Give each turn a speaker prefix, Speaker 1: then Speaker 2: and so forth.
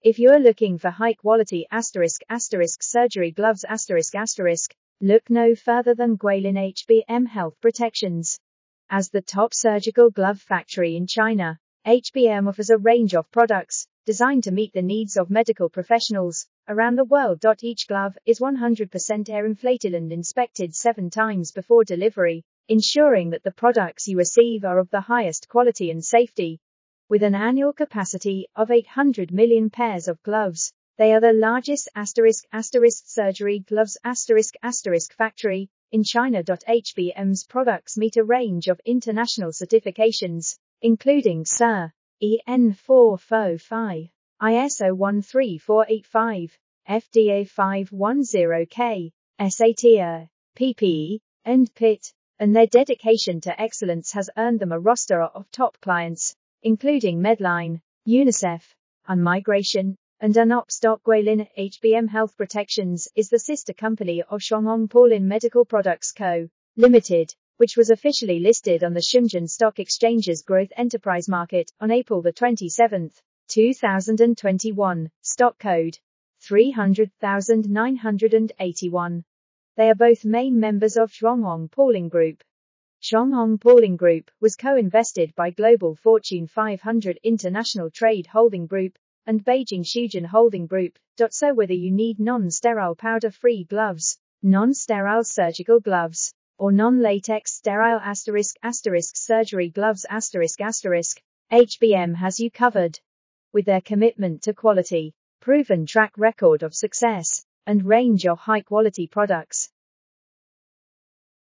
Speaker 1: If you're looking for high quality asterisk asterisk surgery gloves asterisk asterisk, look no further than Guilin HBM Health Protections. As the top surgical glove factory in China, HBM offers a range of products designed to meet the needs of medical professionals around the world. Each glove is 100% air inflated and inspected seven times before delivery, ensuring that the products you receive are of the highest quality and safety. With an annual capacity of 800 million pairs of gloves, they are the largest asterisk asterisk surgery gloves asterisk asterisk factory in China. HBM's products meet a range of international certifications, including SIR, EN 445, ISO 13485, FDA 510K, SATO, PPE, and PIT, and their dedication to excellence has earned them a roster of top clients including Medline, UNICEF, and Migration, and Unopstock Guilin HBM Health Protections is the sister company of Zhonghong Pulin Medical Products Co., Limited, which was officially listed on the Shenzhen Stock Exchange's Growth Enterprise Market on April 27, 2021, stock code 300,981. They are both main members of Zhonghong Pulin Group. Zhonghong Pulin Group was co-invested by Global Fortune 500 International Trade Holding Group and Beijing Shujun Holding Group. So whether you need non-sterile powder-free gloves, non-sterile surgical gloves, or non-latex sterile asterisk asterisk surgery gloves asterisk asterisk, HBM has you covered. With their commitment to quality, proven track record of success, and range of high quality products,